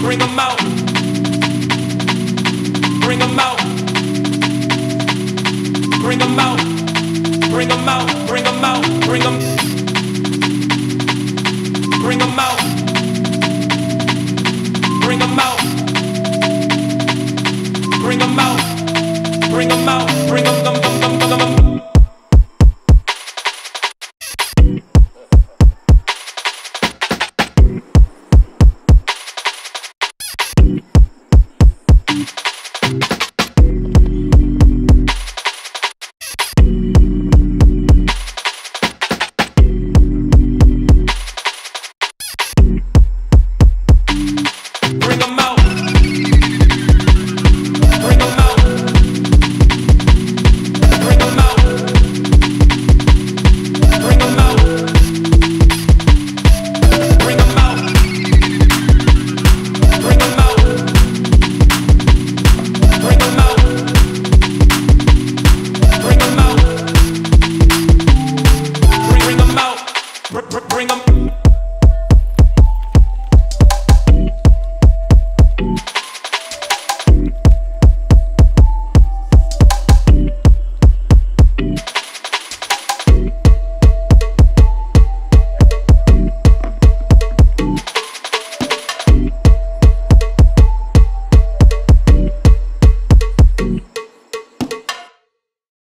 Bring them out. Bring them out. Bring them out. Bring them out. Bring them out. Bring them. Out. Bring out. Bring out. Bring them out. Br- br-